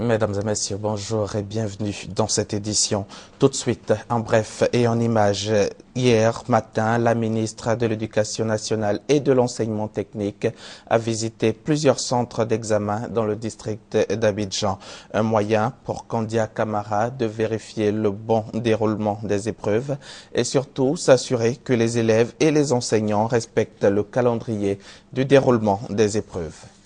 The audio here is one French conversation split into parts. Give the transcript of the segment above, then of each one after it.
Mesdames et messieurs, bonjour et bienvenue dans cette édition. Tout de suite, en bref et en images, hier matin, la ministre de l'Éducation nationale et de l'enseignement technique a visité plusieurs centres d'examen dans le district d'Abidjan. Un moyen pour Candia Camara de vérifier le bon déroulement des épreuves et surtout s'assurer que les élèves et les enseignants respectent le calendrier du déroulement des épreuves.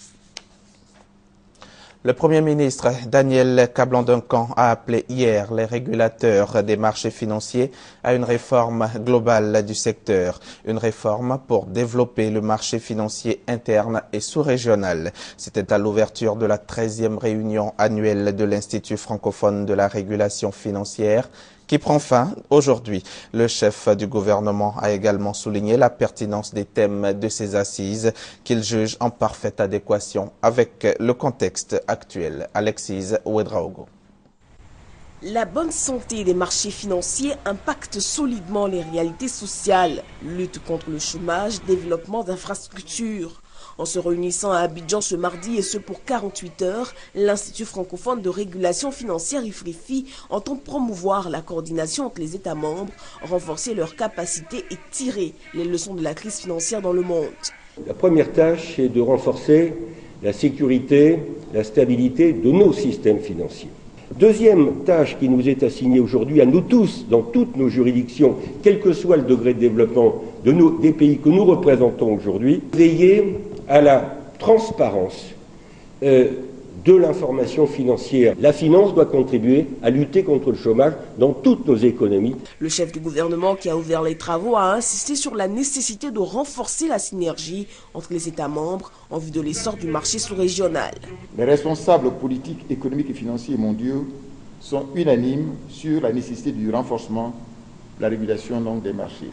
Le Premier ministre Daniel Cablan-Duncan a appelé hier les régulateurs des marchés financiers à une réforme globale du secteur, une réforme pour développer le marché financier interne et sous-régional. C'était à l'ouverture de la 13e réunion annuelle de l'Institut francophone de la régulation financière qui prend fin aujourd'hui. Le chef du gouvernement a également souligné la pertinence des thèmes de ces assises qu'il juge en parfaite adéquation avec le contexte actuel. Alexis Ouedraogo. La bonne santé des marchés financiers impacte solidement les réalités sociales, lutte contre le chômage, développement d'infrastructures. En se réunissant à Abidjan ce mardi et ce pour 48 heures, l'Institut francophone de régulation financière IFRIFI entend promouvoir la coordination entre les États membres, renforcer leurs capacités et tirer les leçons de la crise financière dans le monde. La première tâche est de renforcer la sécurité, la stabilité de nos systèmes financiers. Deuxième tâche qui nous est assignée aujourd'hui à nous tous, dans toutes nos juridictions, quel que soit le degré de développement des pays que nous représentons aujourd'hui, veiller à la transparence euh, de l'information financière. La finance doit contribuer à lutter contre le chômage dans toutes nos économies. Le chef du gouvernement qui a ouvert les travaux a insisté sur la nécessité de renforcer la synergie entre les États membres en vue de l'essor du marché sous-régional. Les responsables politiques, économiques et financiers mondiaux sont unanimes sur la nécessité du renforcement de la régulation donc, des marchés.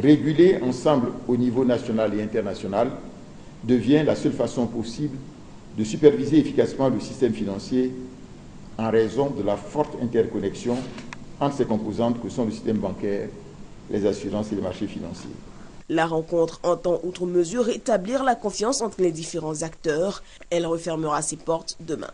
Réguler ensemble au niveau national et international devient la seule façon possible de superviser efficacement le système financier en raison de la forte interconnexion entre ces composantes que sont le système bancaire, les assurances et les marchés financiers. La rencontre entend, outre mesure, rétablir la confiance entre les différents acteurs. Elle refermera ses portes demain.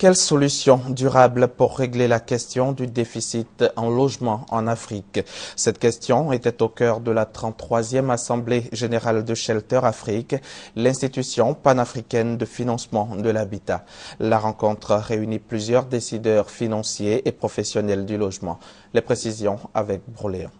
Quelle solution durable pour régler la question du déficit en logement en Afrique? Cette question était au cœur de la 33e Assemblée générale de Shelter Afrique, l'institution panafricaine de financement de l'habitat. La rencontre réunit plusieurs décideurs financiers et professionnels du logement. Les précisions avec Broléon.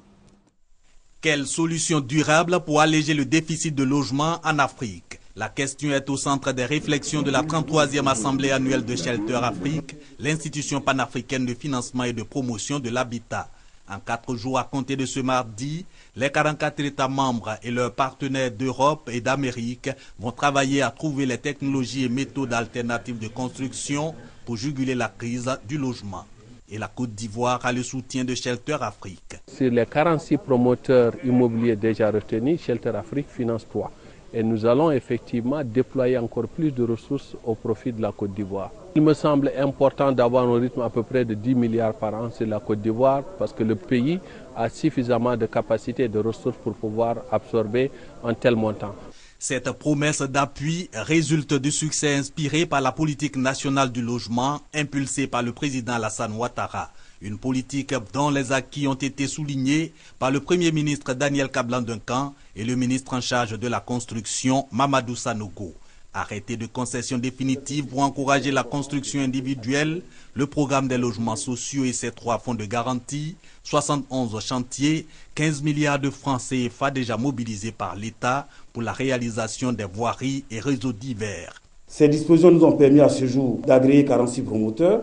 Quelle solution durable pour alléger le déficit de logement en Afrique? La question est au centre des réflexions de la 33e Assemblée annuelle de Shelter Afrique, l'institution panafricaine de financement et de promotion de l'habitat. En quatre jours à compter de ce mardi, les 44 États membres et leurs partenaires d'Europe et d'Amérique vont travailler à trouver les technologies et méthodes alternatives de construction pour juguler la crise du logement. Et la Côte d'Ivoire a le soutien de Shelter Afrique. Sur les 46 promoteurs immobiliers déjà retenus, Shelter Afrique finance 3. Et nous allons effectivement déployer encore plus de ressources au profit de la Côte d'Ivoire. Il me semble important d'avoir un rythme à peu près de 10 milliards par an sur la Côte d'Ivoire parce que le pays a suffisamment de capacités et de ressources pour pouvoir absorber un tel montant. Cette promesse d'appui résulte du succès inspiré par la politique nationale du logement impulsée par le président Alassane Ouattara. Une politique dont les acquis ont été soulignés par le Premier ministre Daniel Kablan-Duncan et le ministre en charge de la construction Mamadou Sanogo. Arrêté de concession définitive pour encourager la construction individuelle, le programme des logements sociaux et ses trois fonds de garantie, 71 chantiers, 15 milliards de francs CFA déjà mobilisés par l'État pour la réalisation des voiries et réseaux divers. Ces dispositions nous ont permis à ce jour d'agréer 46 promoteurs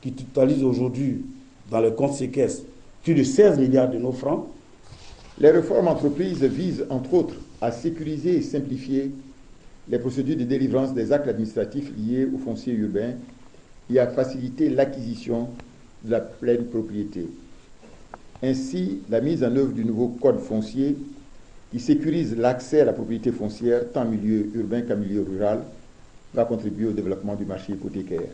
qui totalisent aujourd'hui dans le compte séquestre plus de 16 milliards de nos francs. Les réformes entreprises visent, entre autres, à sécuriser et simplifier les procédures de délivrance des actes administratifs liés au foncier urbain et à faciliter l'acquisition de la pleine propriété. Ainsi, la mise en œuvre du nouveau code foncier qui sécurise l'accès à la propriété foncière tant en milieu urbain qu'en milieu rural va contribuer au développement du marché hypothécaire.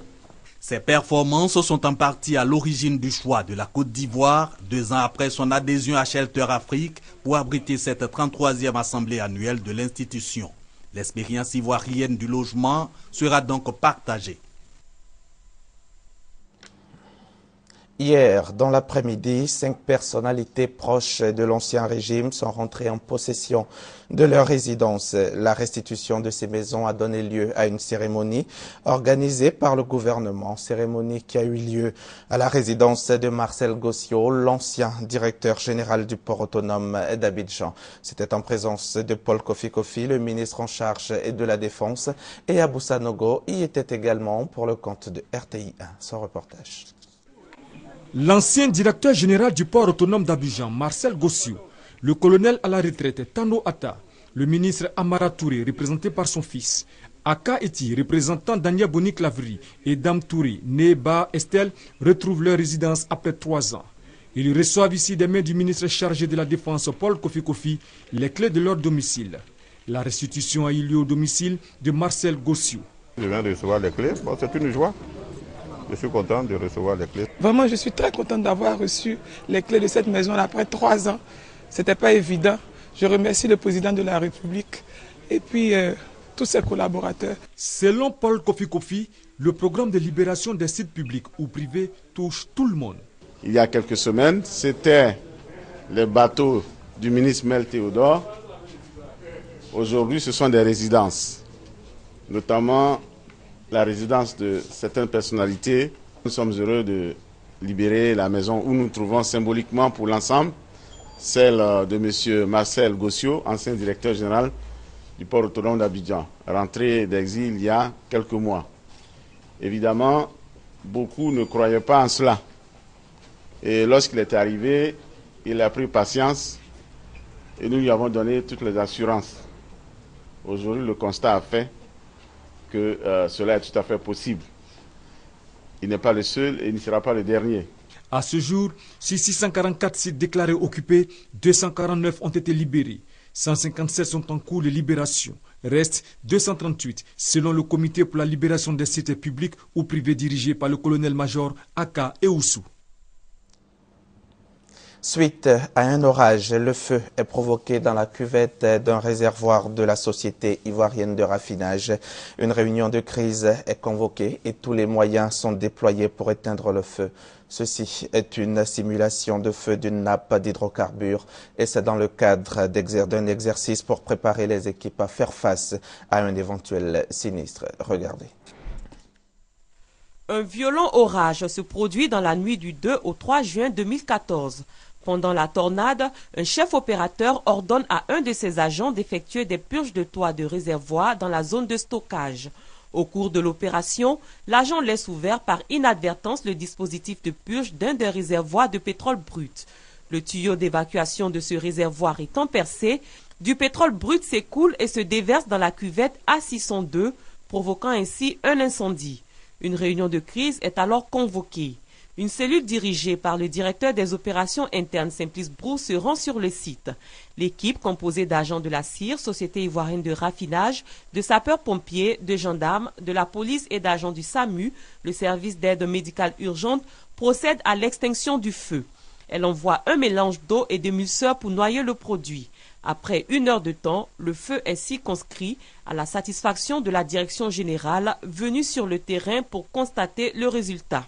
Ces performances sont en partie à l'origine du choix de la Côte d'Ivoire, deux ans après son adhésion à Shelter Afrique, pour abriter cette 33e assemblée annuelle de l'institution. L'expérience ivoirienne du logement sera donc partagée. Hier, dans l'après-midi, cinq personnalités proches de l'ancien régime sont rentrées en possession de leur résidence. La restitution de ces maisons a donné lieu à une cérémonie organisée par le gouvernement, cérémonie qui a eu lieu à la résidence de Marcel Gossiot, l'ancien directeur général du port autonome d'Abidjan. C'était en présence de Paul Kofi Kofi, le ministre en charge de la Défense, et Aboussa Nogo y était également pour le compte de RTI 1. Son reportage. L'ancien directeur général du port autonome d'Abidjan, Marcel Gossiou, le colonel à la retraite Tano Atta, le ministre Amara Touré, représenté par son fils, Aka Eti, représentant Dania Bonik Lavri, et Dame Touré, Neba Estelle, retrouvent leur résidence après trois ans. Ils reçoivent ici des mains du ministre chargé de la Défense, Paul Kofi Kofi, les clés de leur domicile. La restitution a eu lieu au domicile de Marcel Gossiou. Je viens de recevoir les clés, c'est une joie. Je suis content de recevoir les clés. Vraiment, je suis très content d'avoir reçu les clés de cette maison après trois ans. Ce n'était pas évident. Je remercie le président de la République et puis euh, tous ses collaborateurs. Selon Paul Kofi Kofi, le programme de libération des sites publics ou privés touche tout le monde. Il y a quelques semaines, c'était les bateaux du ministre Mel Théodore. Aujourd'hui, ce sont des résidences, notamment la résidence de certaines personnalités. Nous sommes heureux de libérer la maison où nous trouvons symboliquement pour l'ensemble celle de M. Marcel Gossiot, ancien directeur général du port autonome d'Abidjan, rentré d'exil il y a quelques mois. Évidemment, beaucoup ne croyaient pas en cela. Et lorsqu'il est arrivé, il a pris patience et nous lui avons donné toutes les assurances. Aujourd'hui, le constat a fait que euh, cela est tout à fait possible. Il n'est pas le seul et il ne sera pas le dernier. À ce jour, sur 644 sites déclarés occupés, 249 ont été libérés. 157 sont en cours de libération. Reste 238 selon le comité pour la libération des sites publics ou privés dirigé par le colonel-major Aka Eoussou. Suite à un orage, le feu est provoqué dans la cuvette d'un réservoir de la société ivoirienne de raffinage. Une réunion de crise est convoquée et tous les moyens sont déployés pour éteindre le feu. Ceci est une simulation de feu d'une nappe d'hydrocarbures et c'est dans le cadre d'un exercice pour préparer les équipes à faire face à un éventuel sinistre. Regardez. Un violent orage se produit dans la nuit du 2 au 3 juin 2014. Pendant la tornade, un chef opérateur ordonne à un de ses agents d'effectuer des purges de toit de réservoir dans la zone de stockage. Au cours de l'opération, l'agent laisse ouvert par inadvertance le dispositif de purge d'un des réservoirs de pétrole brut. Le tuyau d'évacuation de ce réservoir étant percé, du pétrole brut s'écoule et se déverse dans la cuvette A602, provoquant ainsi un incendie. Une réunion de crise est alors convoquée. Une cellule dirigée par le directeur des opérations internes Simplice Brou se rend sur le site. L'équipe, composée d'agents de la CIR, Société ivoirienne de raffinage, de sapeurs-pompiers, de gendarmes, de la police et d'agents du SAMU, le service d'aide médicale urgente, procède à l'extinction du feu. Elle envoie un mélange d'eau et d'émulseur pour noyer le produit. Après une heure de temps, le feu est circonscrit à la satisfaction de la direction générale venue sur le terrain pour constater le résultat.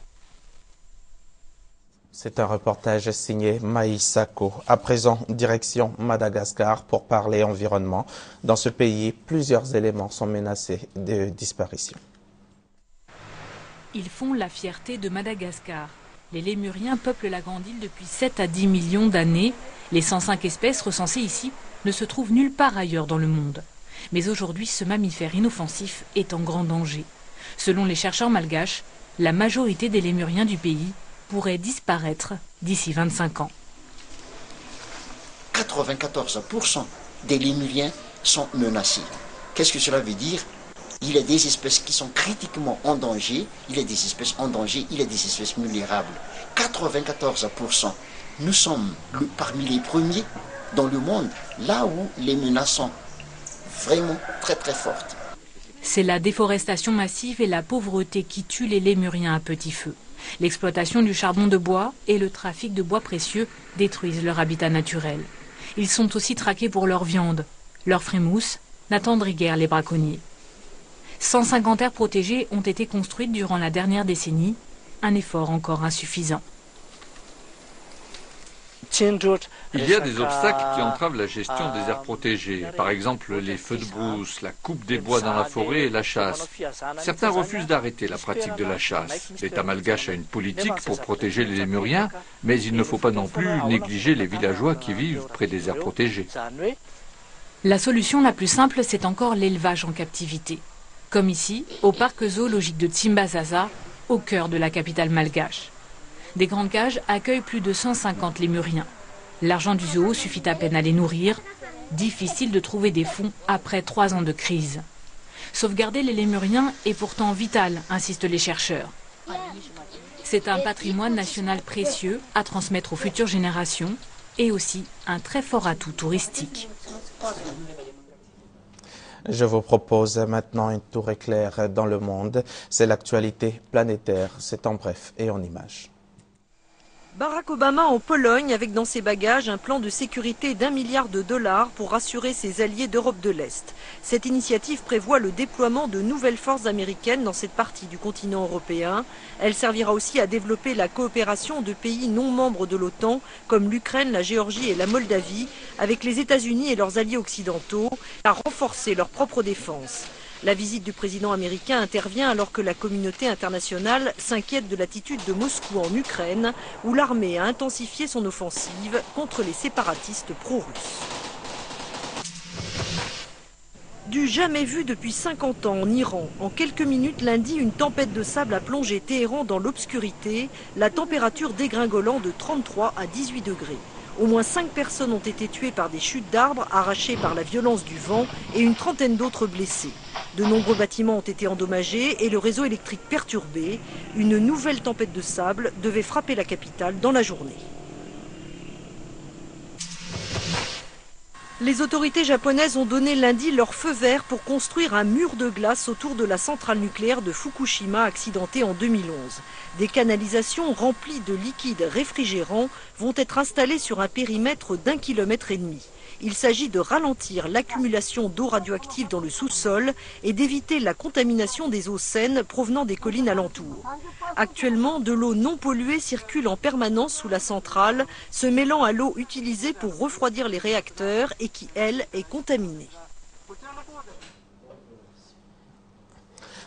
C'est un reportage signé Maïsako. À présent, direction Madagascar pour parler environnement. Dans ce pays, plusieurs éléments sont menacés de disparition. Ils font la fierté de Madagascar. Les lémuriens peuplent la grande île depuis 7 à 10 millions d'années. Les 105 espèces recensées ici ne se trouvent nulle part ailleurs dans le monde. Mais aujourd'hui, ce mammifère inoffensif est en grand danger. Selon les chercheurs malgaches, la majorité des lémuriens du pays pourrait disparaître d'ici 25 ans. 94% des lémuriens sont menacés. Qu'est-ce que cela veut dire? Il y a des espèces qui sont critiquement en danger, il y a des espèces en danger, il y a des espèces vulnérables. 94%. Nous sommes parmi les premiers dans le monde, là où les menaces sont vraiment très très fortes. C'est la déforestation massive et la pauvreté qui tuent les lémuriens à petit feu. L'exploitation du charbon de bois et le trafic de bois précieux détruisent leur habitat naturel. Ils sont aussi traqués pour leur viande, leur frémousse n'attendrait guère les braconniers. 150 aires protégées ont été construites durant la dernière décennie, un effort encore insuffisant. Il y a des obstacles qui entravent la gestion des aires protégées, par exemple les feux de brousse, la coupe des bois dans la forêt et la chasse. Certains refusent d'arrêter la pratique de la chasse. L'État malgache a une politique pour protéger les lémuriens, mais il ne faut pas non plus négliger les villageois qui vivent près des aires protégées. La solution la plus simple, c'est encore l'élevage en captivité. Comme ici, au parc zoologique de Timbazaza, au cœur de la capitale malgache. Des grandes cages accueillent plus de 150 lémuriens. L'argent du zoo suffit à peine à les nourrir. Difficile de trouver des fonds après trois ans de crise. Sauvegarder les lémuriens est pourtant vital, insistent les chercheurs. C'est un patrimoine national précieux à transmettre aux futures générations et aussi un très fort atout touristique. Je vous propose maintenant une tour éclair dans le monde. C'est l'actualité planétaire. C'est en bref et en images. Barack Obama en Pologne avec dans ses bagages un plan de sécurité d'un milliard de dollars pour rassurer ses alliés d'Europe de l'Est. Cette initiative prévoit le déploiement de nouvelles forces américaines dans cette partie du continent européen. Elle servira aussi à développer la coopération de pays non membres de l'OTAN comme l'Ukraine, la Géorgie et la Moldavie avec les États-Unis et leurs alliés occidentaux à renforcer leur propre défense. La visite du président américain intervient alors que la communauté internationale s'inquiète de l'attitude de Moscou en Ukraine, où l'armée a intensifié son offensive contre les séparatistes pro-russes. Du jamais vu depuis 50 ans en Iran, en quelques minutes lundi, une tempête de sable a plongé Téhéran dans l'obscurité, la température dégringolant de 33 à 18 degrés. Au moins 5 personnes ont été tuées par des chutes d'arbres arrachées par la violence du vent et une trentaine d'autres blessées. De nombreux bâtiments ont été endommagés et le réseau électrique perturbé. Une nouvelle tempête de sable devait frapper la capitale dans la journée. Les autorités japonaises ont donné lundi leur feu vert pour construire un mur de glace autour de la centrale nucléaire de Fukushima accidentée en 2011. Des canalisations remplies de liquides réfrigérants vont être installées sur un périmètre d'un kilomètre et demi. Il s'agit de ralentir l'accumulation d'eau radioactive dans le sous-sol et d'éviter la contamination des eaux saines provenant des collines alentours. Actuellement, de l'eau non polluée circule en permanence sous la centrale, se mêlant à l'eau utilisée pour refroidir les réacteurs et qui, elle, est contaminée.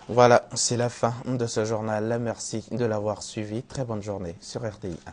Voilà, c'est la fin de ce journal. Merci de l'avoir suivi. Très bonne journée sur RDI 1.